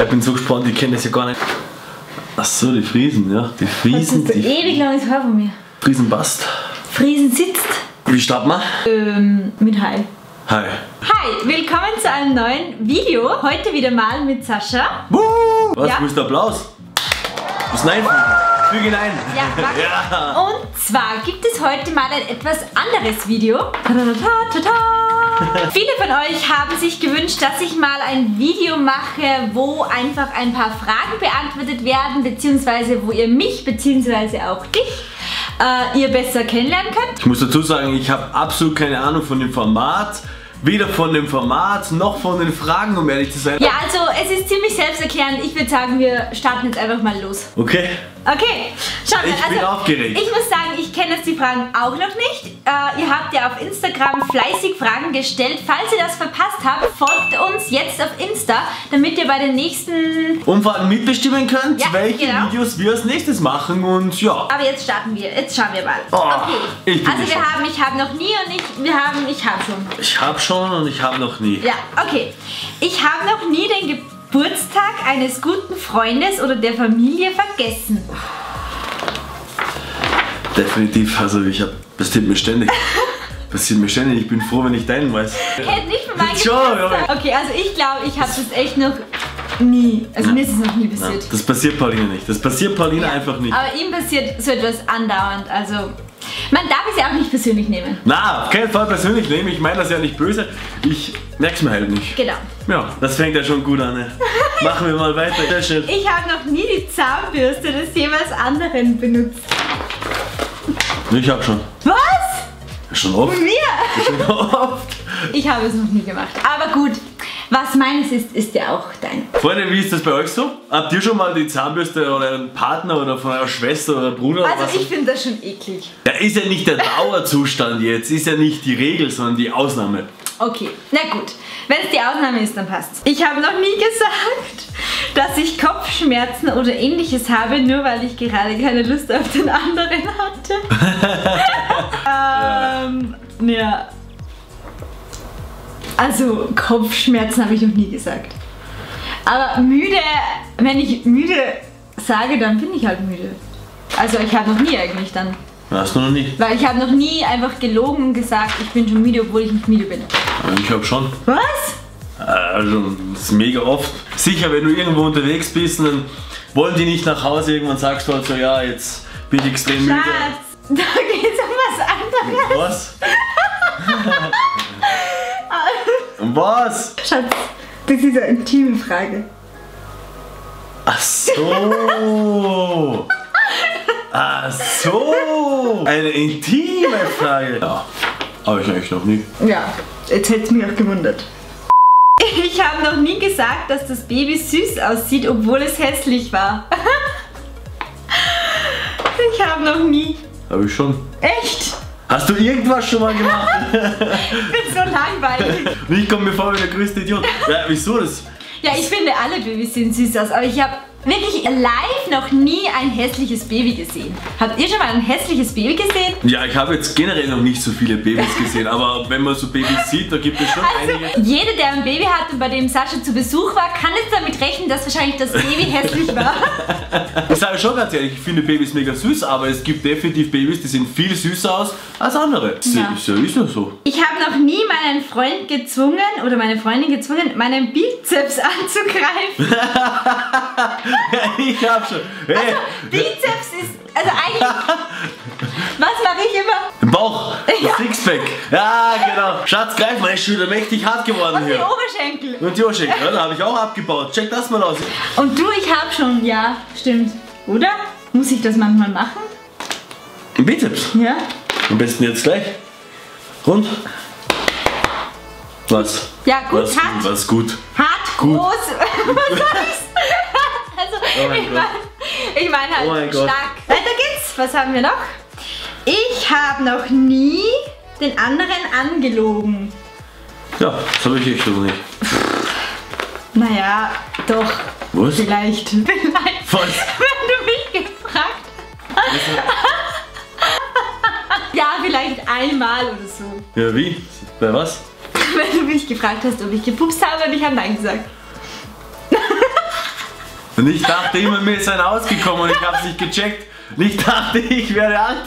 Ich bin so gespannt, ich kenne das ja gar nicht. Ach so, die Friesen, ja. Die Das Friesen, ist ein ewig langes Haar von mir. Friesen passt. Friesen sitzt. Wie starten wir? Ähm, mit Hi. Hi. Hi, willkommen zu einem neuen Video. Heute wieder mal mit Sascha. Woo! Was, Ja. wo ist der Applaus? Muss nein Füge hinein. Ja. Ja. Und zwar gibt es heute mal ein etwas anderes Video. Ta-ta-ta-ta-ta. Viele von euch haben sich gewünscht, dass ich mal ein Video mache, wo einfach ein paar Fragen beantwortet werden, beziehungsweise wo ihr mich, beziehungsweise auch dich, äh, ihr besser kennenlernen könnt. Ich muss dazu sagen, ich habe absolut keine Ahnung von dem Format. Weder von dem Format noch von den Fragen, um ehrlich zu sein. Ja, also es ist ziemlich selbsterklärend. Ich würde sagen, wir starten jetzt einfach mal los. Okay. Okay, schaut mal, Ich bin aufgeregt. Ich muss sagen, ich kenne jetzt die Fragen auch noch nicht. Äh, ihr habt ja auf Instagram fleißig Fragen gestellt. Falls ihr das verpasst habt, folgt uns jetzt auf Insta, damit ihr bei den nächsten... Umfahrten mitbestimmen könnt, Ja, welche genau. Videos wir als nächstes machen und ja. Aber jetzt starten wir. Jetzt schauen wir mal. Oh, okay. also wir haben, ich habe noch nie und ich, wir haben, ich habe schon. Ich habe schon und ich habe noch nie. Ja, okay. Ich habe noch nie den Geburtstag eines guten Freundes oder der Familie vergessen. Definitiv, also ich habe, passiert mir ständig. passiert mir ständig, ich bin froh, wenn ich deinen weiß. Kennt nicht von meinem Geburtstag. Okay, also ich glaube, ich habe das echt noch nie. Also mir ist es noch nie Ja, passiert. das passiert Paulina nicht. Das passiert Paulina einfach nicht. Aber ihm passiert so etwas andauernd. Also man darf es ja auch nicht persönlich nehmen. Na, auf keinen Fall persönlich nehmen. Ich meine das ja nicht böse. Ich merk's mir halt nicht. Genau. Ja, das fängt ja schon gut an. Ne? Machen wir mal weiter. Sehr schön. Ich habe noch nie die Zahnbürste des jeweils anderen benutzt. Ich hab schon. Was? Schon oft. Von mir? Schon oft. Ich habe es noch nie gemacht. Aber gut, was meines ist, ist ja auch dein. Freunde, wie ist das bei euch so? Habt ihr schon mal die Zahnbürste oder euren Partner oder von eurer Schwester oder Bruder oder was? Also ich finde das schon eklig. Ja, ist ja nicht der Dauerzustand jetzt, ist ja nicht die Regel, sondern die Ausnahme. Okay, na gut. Wenn es die Ausnahme ist, dann passt's. Ich habe noch nie gesagt, dass ich Kopfschmerzen oder ähnliches habe, nur weil ich gerade keine Lust auf den anderen hatte. ähm, ja. Also Kopfschmerzen habe ich noch nie gesagt. Aber müde, wenn ich müde sage, dann bin ich halt müde. Also ich habe noch nie eigentlich dann. Hast du noch nie? Weil ich habe noch nie einfach gelogen und gesagt, ich bin schon müde, obwohl ich nicht müde bin. Ich hab schon. Was? Also, das ist mega oft. Sicher, wenn du irgendwo unterwegs bist, dann wollen die nicht nach Hause. Irgendwann sagst du halt so, ja, jetzt bin ich extrem müde. Schatz, da geht's um was anderes. Was? Was? Schatz, das ist eine intime Frage. Ach so. Ach so. Eine intime Frage. Ja, habe ich eigentlich noch nie. Ja, jetzt hätte es mich auch gewundert. Ich habe noch nie gesagt, dass das Baby süß aussieht, obwohl es hässlich war. Ich habe noch nie. Habe ich schon. Echt? Hast du irgendwas schon mal gemacht? Ich bin so langweilig. Ich komme mir vor wie der größte Idiot. Ja, wieso das? Ja, ich finde alle Babys sehen süß aus, aber ich habe wirklich live noch nie ein hässliches Baby gesehen. Habt ihr schon mal ein hässliches Baby gesehen? Ja, ich habe jetzt generell noch nicht so viele Babys gesehen, aber wenn man so Babys sieht, da gibt es schon einige. Also, jeder, der ein Baby hat und bei dem Sascha zu Besuch war, kann jetzt damit rechnen, dass wahrscheinlich das Baby hässlich war. Ich sage schon ganz ehrlich, ich finde Babys mega süß, aber es gibt definitiv Babys, die sehen viel süßer aus als andere. Ja. Ist ja, ist ja so. Ich habe noch nie meinen Freund gezwungen oder meine Freundin gezwungen, meinen Bizeps anzugreifen. ich hab schon. Hey, Bizeps ist, also eigentlich, was mache ich immer? im Bauch, Ja. Sixpack. Ja, genau. Schatz, greif mal, ist schon wieder mächtig hart geworden Und die hier. Oberschenkel. Und die Oberschenkel, ja, da habe ich auch abgebaut. Check das mal aus. Und du, ich habe schon, ja, stimmt. Oder? Muss ich das manchmal machen? Bizeps. Ja. Am besten jetzt gleich. Und? Was? Ja, gut, was, hart. Was gut. Hart, Gut. groß. Was heißt? Also, Oh mein ich Gott. meine halt Oh mein Gott. stark. Weiter geht's. Was haben wir noch? Ich habe noch nie den anderen angelogen. Ja, das habe ich echt noch nicht. Naja, doch. Was? Vielleicht. Vielleicht. Was? Wenn du mich gefragt Ja, vielleicht einmal oder so. Ja, wie? Bei was? Wenn du mich gefragt hast, ob ich gepupst habe und ich habe Nein gesagt. Und ich dachte immer, mir ist ein ausgekommen und ich hab's nicht gecheckt. Und ich dachte, ich werde alt.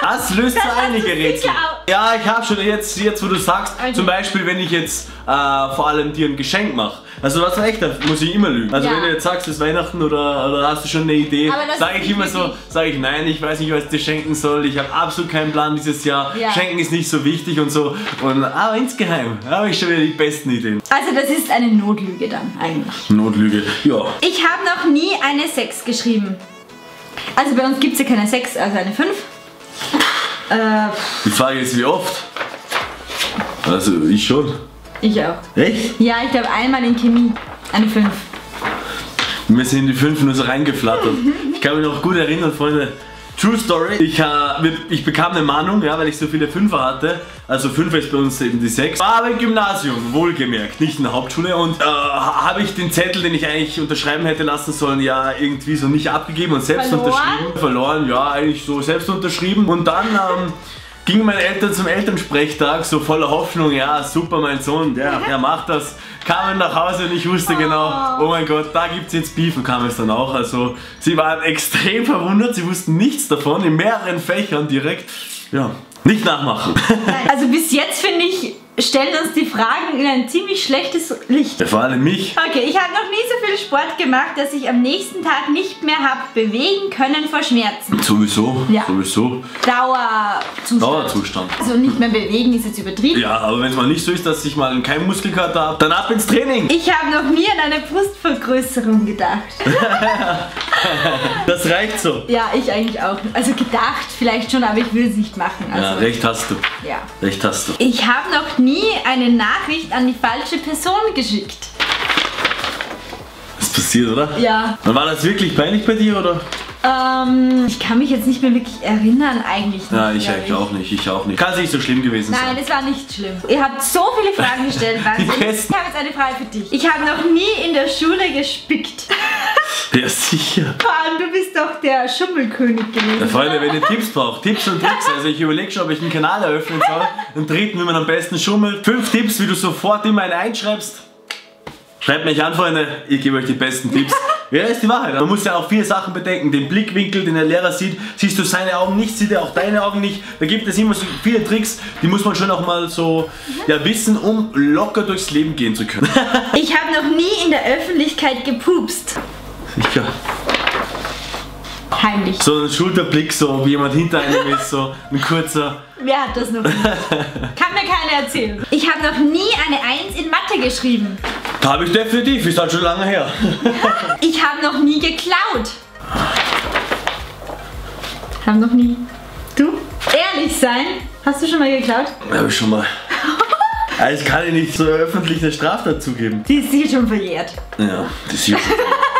Das löst so einige Rätsel. Ja, ich habe schon jetzt, jetzt wo du sagst, Okay. zum Beispiel, wenn ich jetzt äh, vor allem dir ein Geschenk mache. Also was echt, da muss ich immer lügen. Also Ja. wenn du jetzt sagst, es ist Weihnachten oder, oder hast du schon eine Idee, sage ich immer so, sage ich nein, ich weiß nicht, was ich dir schenken soll. Ich habe absolut keinen Plan dieses Jahr. Ja. Schenken ist nicht so wichtig und so. Und aber insgeheim habe ich schon wieder die besten Ideen. Also das ist eine Notlüge dann eigentlich. Notlüge. Ja. Ich habe noch nie eine 6 geschrieben. Also bei uns gibt es ja keine 6, also eine 5. Äh, Die Frage ist, wie oft? Also ich schon. Ich auch. Echt? Ja, ich glaube einmal in Chemie. Eine 5. Mir sind die fünf nur so reingeflattert. Ich kann mich noch gut erinnern, Freunde. True Story. Ich, äh, ich bekam eine Mahnung, ja, weil ich so viele Fünfer hatte. Also Fünfer ist bei uns eben die sechs. War aber im Gymnasium, wohlgemerkt, nicht in der Hauptschule. Und äh, habe ich den Zettel, den ich eigentlich unterschreiben hätte lassen sollen, ja irgendwie so nicht abgegeben und selbst Verloren? unterschrieben. Verloren, ja, eigentlich so selbst unterschrieben. Und dann ähm, gingen meine Eltern zum Elternsprechtag, so voller Hoffnung, ja, super, mein Sohn, der, der macht das. Kamen nach Hause und ich wusste genau, oh mein Gott, da gibt es jetzt Beef und kam es dann auch. Also sie waren extrem verwundert, sie wussten nichts davon, in mehreren Fächern direkt. Ja, nicht nachmachen. Also bis jetzt finde ich, stellen uns die Fragen in ein ziemlich schlechtes Licht. Ja, Vor allem mich. Okay, ich habe noch nie so viel Sport gemacht, dass ich am nächsten Tag nicht mehr habe bewegen können vor Schmerzen. Sowieso, Ja. sowieso. Dauerzustand. Dauerzustand. Also nicht mehr bewegen ist jetzt übertrieben. Ja, aber wenn es mal nicht so ist, dass ich mal keinen Muskelkater habe, dann ab ins Training. Ich habe noch nie an eine Brustvergrößerung gedacht. Das reicht so. Ja, ich eigentlich auch. Also gedacht vielleicht schon, aber ich will es nicht machen. Ja, Also, recht hast du. ja. Recht hast du. Ich habe noch nie eine Nachricht an die falsche Person geschickt. Ist passiert, oder? Ja. Und war das wirklich peinlich bei dir, oder? Ähm, ich kann mich jetzt nicht mehr wirklich erinnern eigentlich. Ja, ich eigentlich auch nicht. Ich auch nicht. Kann es nicht so schlimm gewesen Nein, sein. es war nicht schlimm. Ihr habt so viele Fragen gestellt, Wahnsinn. Ich habe jetzt eine Frage für dich. Ich habe noch nie in der Schule gespickt. Ja, sicher. Vor der Schummelkönig gewesen. Ja, Freunde, wenn ihr Tipps braucht, Tipps und Tricks, also ich überlege schon, ob ich einen Kanal eröffnen soll, einen dritten, wie man am besten schummelt. Fünf Tipps, wie du sofort immer einen einschreibst. Schreibt mich an, Freunde, ich gebe euch die besten Tipps. Ja, ist die Wahrheit. Man muss ja auch viele Sachen bedenken. Den Blickwinkel, den der Lehrer sieht, siehst du seine Augen nicht, sieht er auch deine Augen nicht. Da gibt es immer so viele Tricks, die muss man schon auch mal so ja, wissen, um locker durchs Leben gehen zu können. Ich habe noch nie in der Öffentlichkeit gepupst. Sicher. Heimlich. So ein Schulterblick, so wie jemand hinter einem ist, so ein kurzer. Wer hat das noch nicht? Kann mir keiner erzählen. Ich habe noch nie eine Eins in Mathe geschrieben. Habe ich definitiv, ist halt schon lange her. Ich habe noch nie geklaut. Hab noch nie. Du? Ehrlich sein? Hast du schon mal geklaut? Habe ich schon mal. Also ich kann dir nicht so öffentlich eine Straftat zugeben. Die ist sicher schon verjährt. Ja, das ist ja.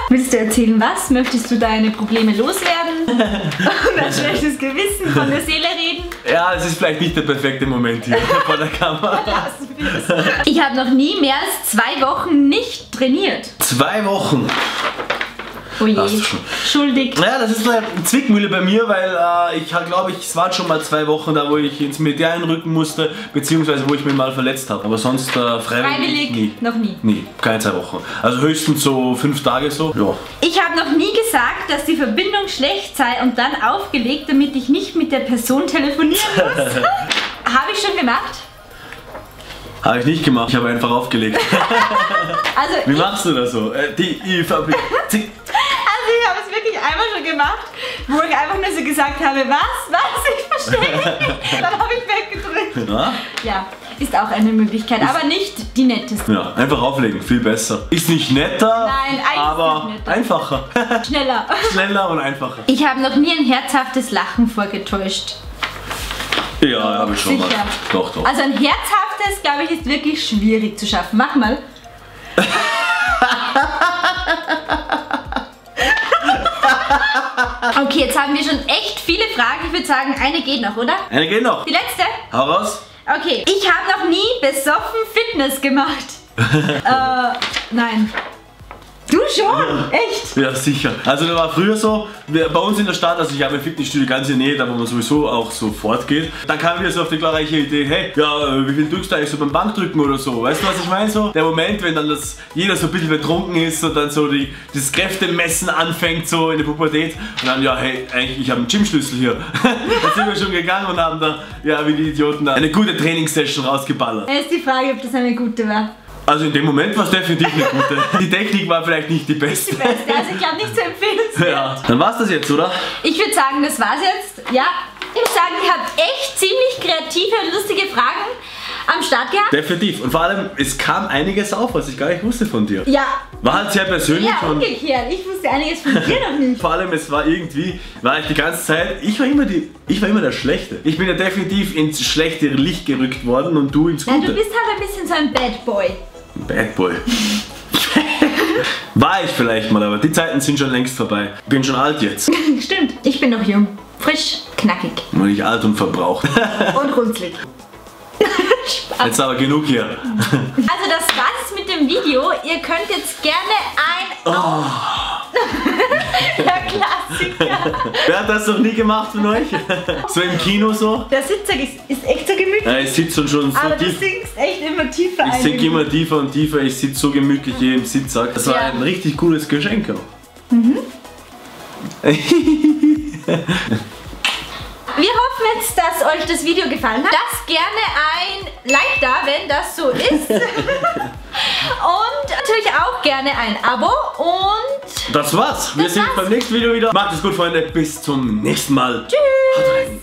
Willst du erzählen, was? Möchtest du deine Probleme loswerden? Und ein schlechtes Gewissen von der Seele reden? Ja, es ist vielleicht nicht der perfekte Moment hier vor der Kamera. Ich habe noch nie mehr als zwei Wochen nicht trainiert. Zwei Wochen. Oh je. Schuldig. Naja, das ist eine Zwickmühle bei mir, weil äh, ich glaube ich, es waren schon mal zwei Wochen da, wo ich ins Militär einrücken musste, beziehungsweise wo ich mich mal verletzt habe. Aber sonst äh, freiwillig, Freiwillig? nie. Noch nie. Nie, keine zwei Wochen. Also höchstens so fünf Tage so. Ja. Ich habe noch nie gesagt, dass die Verbindung schlecht sei und dann aufgelegt, damit ich nicht mit der Person telefonieren muss. habe ich schon gemacht. Habe ich nicht gemacht, ich habe einfach aufgelegt. Also, Wie machst du das so? Äh, die IVB. Einmal schon gemacht, wo ich einfach nur so gesagt habe, was, was, ich verstehe nicht. Dann habe ich weggedrückt. Ja? Ja, ist auch eine Möglichkeit, aber nicht die netteste. ja, einfach auflegen, viel besser. Ist nicht netter, Nein, aber netter. einfacher. Schneller. Schneller und einfacher. Ich habe noch nie ein herzhaftes Lachen vorgetäuscht. Ja, habe ich schon mal. Sicher. Doch, doch. Also ein herzhaftes, glaube ich, ist wirklich schwierig zu schaffen. Mach mal. Okay, jetzt haben wir schon echt viele Fragen. Ich würde sagen, eine geht noch, oder? Eine geht noch. Die letzte? Hau raus. Okay. Ich habe noch nie besoffen Fitness gemacht. äh, nein. Schon? Echt? Ja, sicher. Also da war früher so, bei uns in der Stadt, also ich habe ein Fitnessstudio ganz in der Nähe, da wo man sowieso auch so fortgeht. Dann kam wieder so auf die glorreiche Idee, hey, ja, wie viel drückst du eigentlich so beim Bankdrücken oder so? Weißt du, was ich meine? So, der Moment, wenn dann das, jeder so ein bisschen betrunken ist und dann so die, das Kräftemessen anfängt, so in der Pubertät. Und dann, ja, hey, eigentlich, ich habe einen Gymschlüssel hier. da sind wir schon gegangen und haben da, ja, wie die Idioten, da eine gute Trainingssession rausgeballert. Jetzt ist die Frage, ob das eine gute war. Also in dem Moment war es definitiv eine gute. Die Technik war vielleicht nicht die beste. Beste, also ich glaube nicht zu empfehlen. Ja, dann war's das jetzt, oder? Ich würde sagen, das war's jetzt. Ja, ich würde sagen, ihr habt echt ziemlich kreative und lustige Fragen am Start gehabt. Definitiv. Und vor allem, es kam einiges auf, was ich gar nicht wusste von dir. Ja, War halt sehr persönlich ja, umgekehrt. Ich wusste einiges von dir noch nicht. vor allem, es war irgendwie, war ich die ganze Zeit, ich war immer die, ich war immer der Schlechte. Ich bin ja definitiv ins schlechtere Licht gerückt worden und du ins Ja, du Gute. bist halt ein bisschen so ein Bad Boy. Bad Boy. war ich vielleicht mal, aber die Zeiten sind schon längst vorbei. Bin schon alt jetzt. Stimmt, ich bin noch jung. Frisch, knackig Nur nicht alt und verbraucht. und runzlig. Jetzt aber genug hier. Also das war's mit dem Video. Ihr könnt jetzt gerne ein... Oh. Wer hat das noch nie gemacht von euch? So im Kino so? Der Sitzsack ist, ist echt so gemütlich. Ja, ich sitze schon, schon so aber du tief. singst echt immer tiefer Ich sinke immer tiefer und tiefer, ich sitze so gemütlich hier im Sitzsack. Das war Ja. ein richtig cooles Geschenk auch. Wir hoffen jetzt, dass euch das Video gefallen hat. Lasst gerne ein Like da, wenn das so ist. und natürlich auch gerne ein Abo. Und Das war's. Wir Das sehen uns beim nächsten Video wieder. Macht es gut, Freunde. Bis zum nächsten Mal. tschüss. Rein.